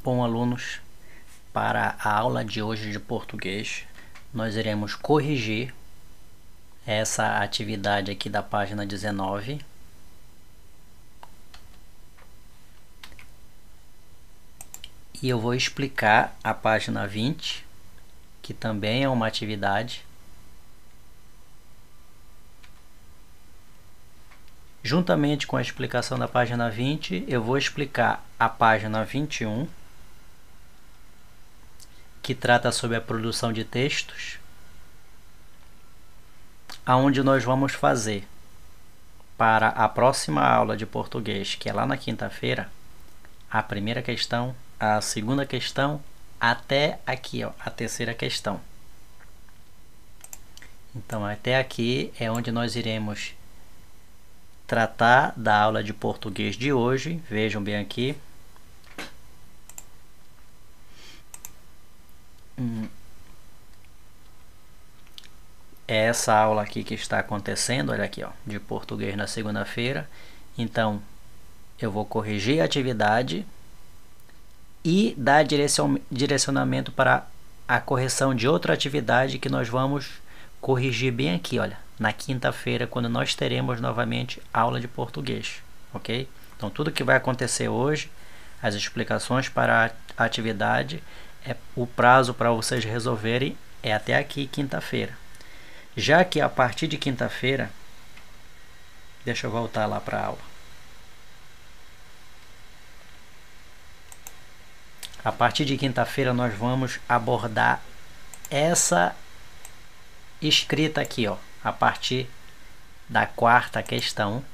Bom, alunos, para a aula de hoje de português, nós iremos corrigir essa atividade aqui da página 19. E eu vou explicar a página 20, que também é uma atividade. Juntamente com a explicação da página 20, eu vou explicar a página 21 que trata sobre a produção de textos, aonde nós vamos fazer para a próxima aula de português, que é lá na quinta-feira, a primeira questão, a segunda questão, até aqui, ó, a terceira questão. Então, até aqui é onde nós iremos tratar da aula de português de hoje. Vejam bem aqui, É essa aula aqui que está acontecendo, olha aqui, ó, de português na segunda-feira. Então, eu vou corrigir a atividade e dar direcionamento para a correção de outra atividade que nós vamos corrigir bem aqui, olha, na quinta-feira, quando nós teremos novamente aula de português, ok? Então, tudo que vai acontecer hoje, as explicações para a atividade é, o prazo para vocês resolverem é até aqui, quinta-feira. Já que a partir de quinta-feira, deixa eu voltar lá para a aula. A partir de quinta-feira nós vamos abordar essa escrita aqui, ó, a partir da quarta questão,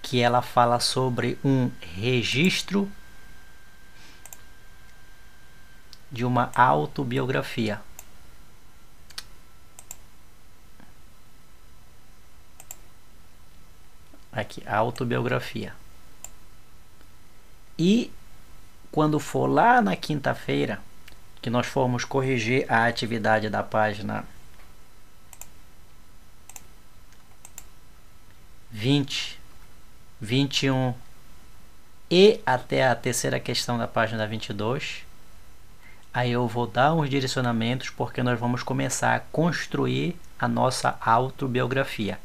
que ela fala sobre um registro de uma autobiografia. Aqui, autobiografia. E quando for lá na quinta-feira, que nós formos corrigir a atividade da página 20, 21 e até a terceira questão da página 22, Aí eu vou dar uns direcionamentos porque nós vamos começar a construir a nossa autobiografia.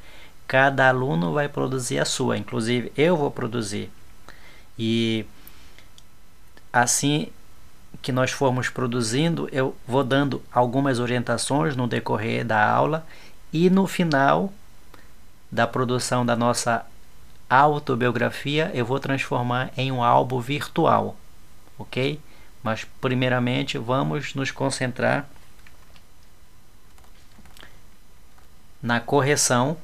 Cada aluno vai produzir a sua, inclusive eu vou produzir. E assim que nós formos produzindo, eu vou dando algumas orientações no decorrer da aula e no final da produção da nossa autobiografia, eu vou transformar em um álbum virtual, ok? Mas, primeiramente, vamos nos concentrar na correção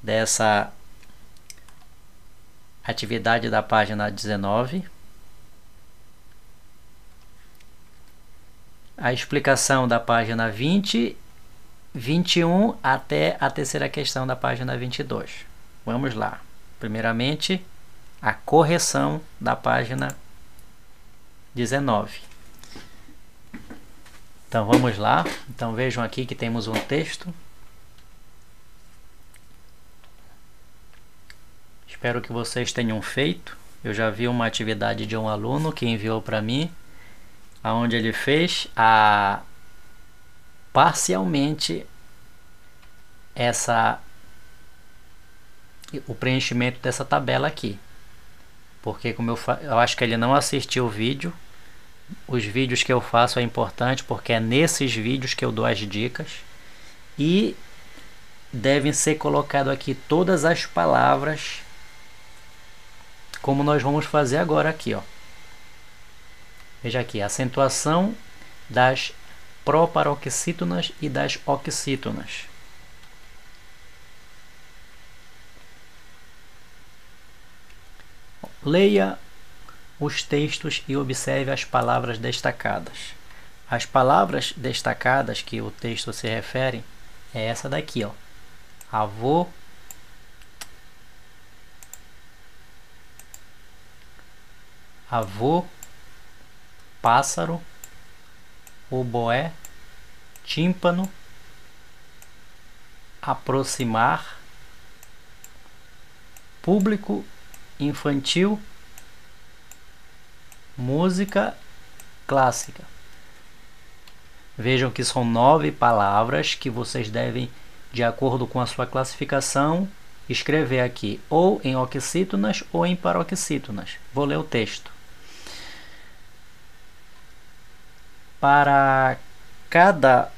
dessa atividade da página 19. A explicação da página 20, 21 até a terceira questão da página 22. Vamos lá. Primeiramente, a correção da página 19. Então vamos lá. Então vejam aqui que temos um texto. Espero que vocês tenham feito. Eu já vi uma atividade de um aluno que enviou para mim, aonde ele fez a parcialmente essa o preenchimento dessa tabela aqui. Porque como eu, eu acho que ele não assistiu o vídeo, os vídeos que eu faço é importante porque é nesses vídeos que eu dou as dicas e devem ser colocado aqui todas as palavras como nós vamos fazer agora aqui, ó. Veja aqui, acentuação das proparoxítonas e das oxítonas. Leia os textos e observe as palavras destacadas. As palavras destacadas que o texto se refere é essa daqui, ó. Avô, avô, pássaro, oboé, tímpano, aproximar, público infantil música clássica. Vejam que são nove palavras que vocês devem, de acordo com a sua classificação, escrever aqui ou em oxítonas ou em paroxítonas. Vou ler o texto. Para cada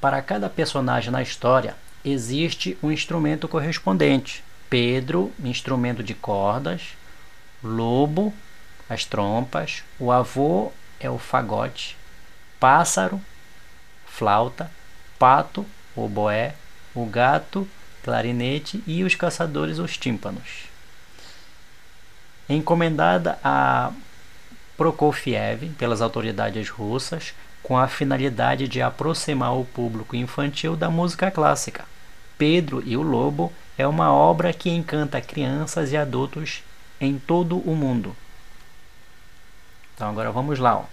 para cada personagem na história existe um instrumento correspondente. Pedro, instrumento de cordas, lobo, as trompas, o avô é o fagote, pássaro, flauta, pato, oboé, o gato, clarinete e os caçadores, os tímpanos. Encomendada a Prokofiev pelas autoridades russas com a finalidade de aproximar o público infantil da música clássica. Pedro e o Lobo é uma obra que encanta crianças e adultos em todo o mundo. Então agora vamos lá. Ó.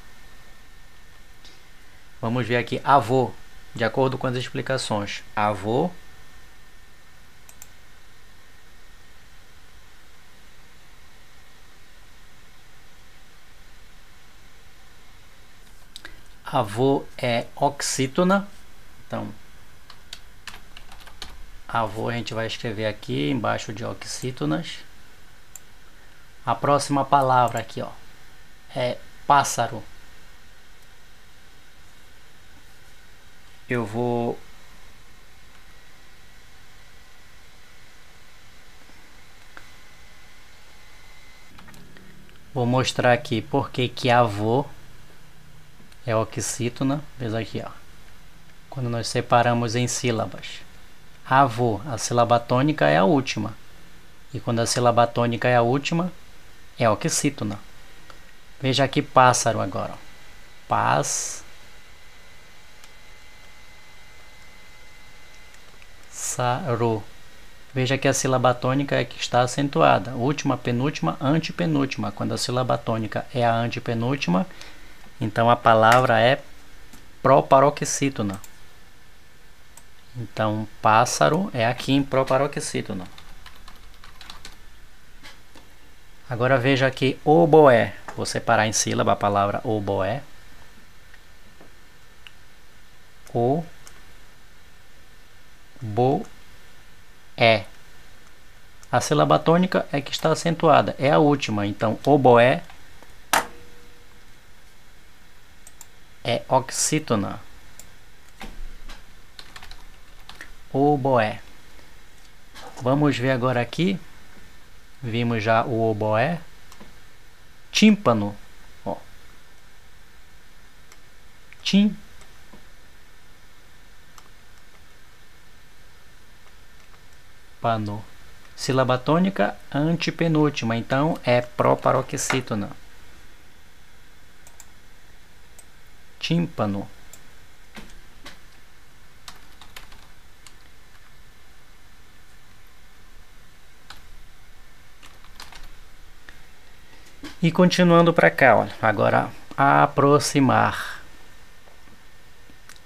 Vamos ver aqui avô, de acordo com as explicações. Avô avô é oxítona. Então, avô a gente vai escrever aqui embaixo de oxítonas. A próxima palavra aqui, ó, é pássaro. Eu vou Vou mostrar aqui porque que avô é oxítona. Veja aqui, ó. Quando nós separamos em sílabas. Avô, a sílaba tônica é a última. E quando a sílaba tônica é a última, é oxítona. Veja aqui pássaro agora. Paz. Saro. Veja que a sílaba tônica é que está acentuada. Última, penúltima, antepenúltima. Quando a sílaba tônica é a antepenúltima, então a palavra é proparoxítona. Então pássaro é aqui em proparoxítona. Agora veja aqui oboé. Vou separar em sílaba a palavra oboé. O bo é. A sílaba tônica é que está acentuada, é a última. Então oboé é oxítona. Oboé. Vamos ver agora aqui. Vimos já o oboé. Tímpano. Ó. Tim. Pano. Sílaba tônica antepenúltima, então é proparoxítona. tímpano. E continuando para cá, olha, agora aproximar.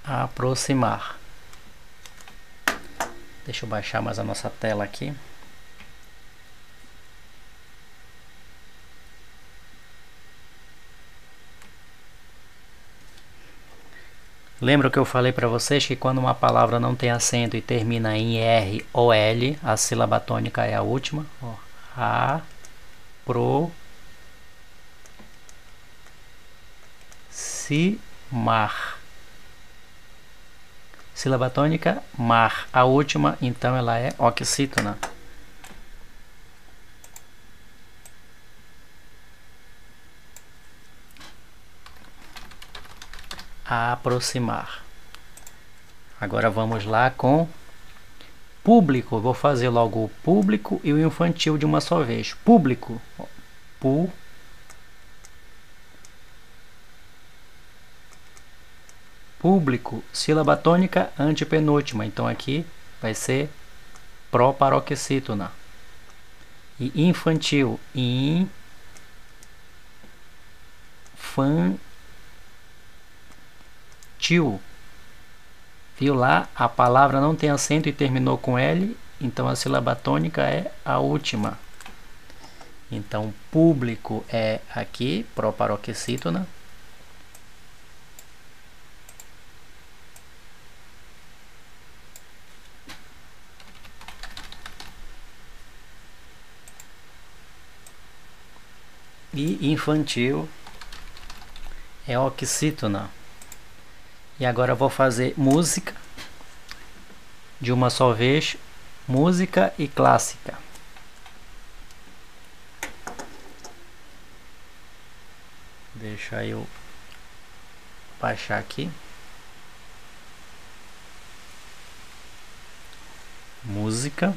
Aproximar. Deixa eu baixar mais a nossa tela aqui. Lembra que eu falei para vocês que quando uma palavra não tem acento e termina em R ou L, a sílaba tônica é a última? Ó, a, pro, si, mar. Sílaba tônica, mar. A última, então, ela é oxítona. aproximar. Agora vamos lá com público. Vou fazer logo o público e o infantil de uma só vez. Público. Pu. Público. Sílaba tônica antepenúltima. Então aqui vai ser proparoxítona. E infantil. In. Fan tio. Viu lá? A palavra não tem acento e terminou com L, então a sílaba tônica é a última. Então, público é aqui, proparoxítona. E infantil é oxítona. E agora vou fazer música de uma só vez, música e clássica. Deixa eu baixar aqui. Música.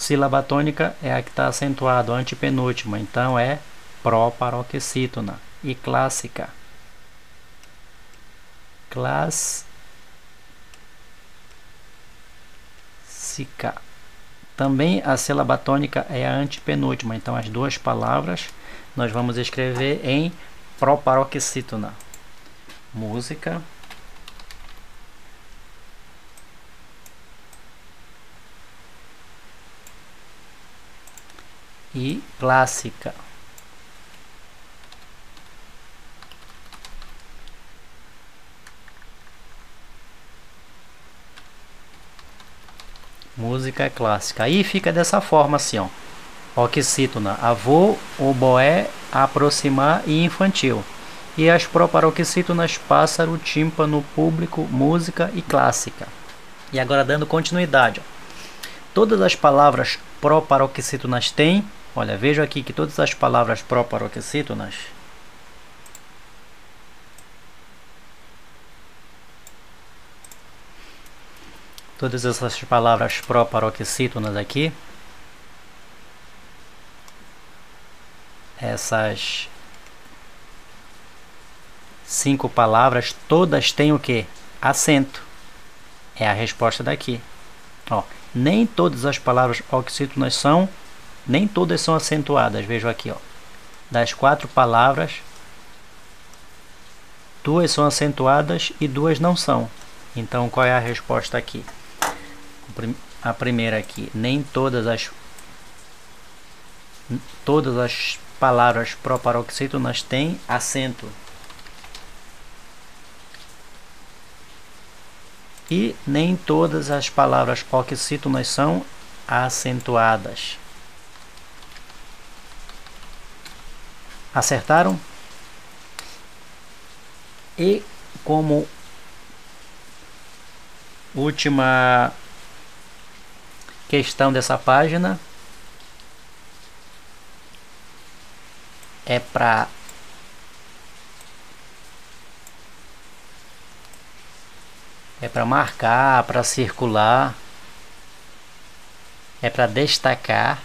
Sílaba tônica é a que está acentuado, antepenúltima, então é proparoxítona e clássica. Clássica. Também a sílaba tônica é a antepenúltima, então as duas palavras nós vamos escrever em proparoxítona. Música. E clássica. Música clássica. Aí fica dessa forma assim, ó. Oxítona, avô, oboé, aproximar e infantil. E as proparoxítonas, pássaro, tímpano, público, música e clássica. E agora dando continuidade. Ó. Todas as palavras proparoxítonas têm Olha, vejo aqui que todas as palavras proparoxítonas todas essas palavras proparoxítonas aqui essas cinco palavras todas têm o que? Acento. É a resposta daqui. Ó, nem todas as palavras oxítonas são nem todas são acentuadas. Vejo aqui, ó. Das quatro palavras, duas são acentuadas e duas não são. Então, qual é a resposta aqui? A primeira aqui, nem todas as todas as palavras proparoxítonas têm acento. E nem todas as palavras oxítonas são acentuadas. Acertaram? E como última questão dessa página é para é para marcar, para circular, é para destacar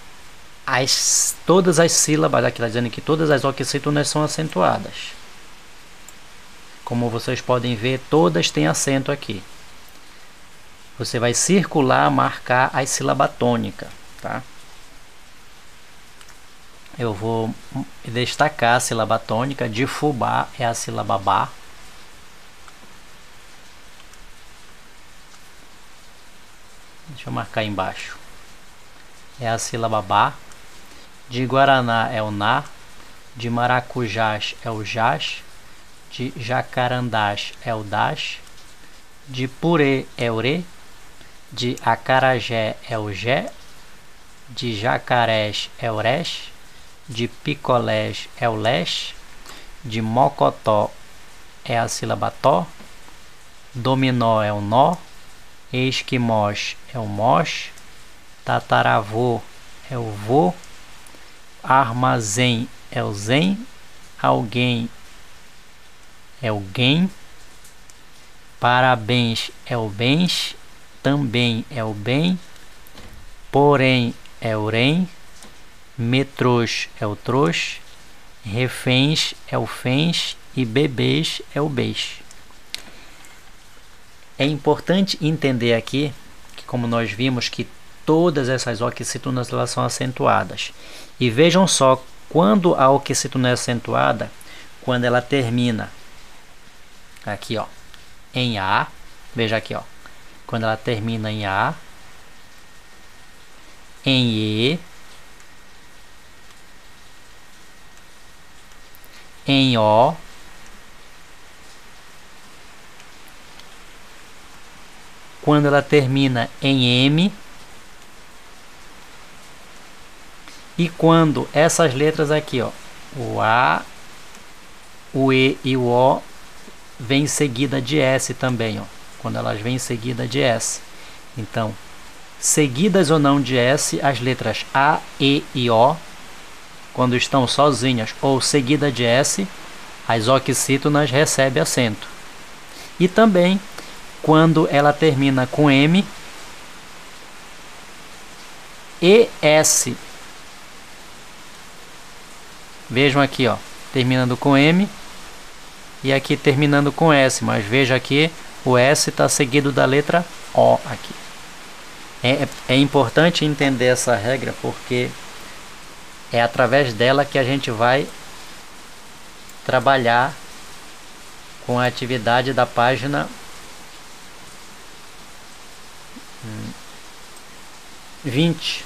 as, todas as sílabas, aqui está dizendo que todas as oxítonas são acentuadas. Como vocês podem ver, todas têm acento aqui. Você vai circular, marcar a sílaba tônica, tá? Eu vou destacar a sílaba tônica, de fubá é a sílaba ba. Deixa eu marcar embaixo. É a sílaba ba. De Guaraná é o Na, de Maracujás é o Jás, de Jacarandás é o Das, de Purê é o Re, de Acarajé é o Jé, de Jacarés é o Res, de Picolés é o Les, de Mocotó é a sílaba Tó, Dominó é o Nó, Esquimós é o Mós, Tataravô é o Vô, armazém é o zen, alguém é o gain, parabéns é o bens, também é o bem, porém é o rem, metrôs é o trouxe, reféns é o fens? E bebês é o beijo. É importante entender aqui que como nós vimos que todas essas oxítonas elas são acentuadas. E vejam só, quando a oxítona é acentuada, quando ela termina aqui, ó, em A, veja aqui, ó, quando ela termina em A, em E, em O, quando ela termina em M, e quando essas letras aqui, ó, o A, o E e o O vêm em seguida de S também, ó, quando elas vêm seguida de S. Então, seguidas ou não de S, as letras A, E e O, quando estão sozinhas ou seguida de S, as oxítonas recebem acento. E também quando ela termina com M, e S Vejam aqui, ó, terminando com M e aqui terminando com S, mas veja aqui o S está seguido da letra O aqui. É, é importante entender essa regra porque é através dela que a gente vai trabalhar com a atividade da página 20.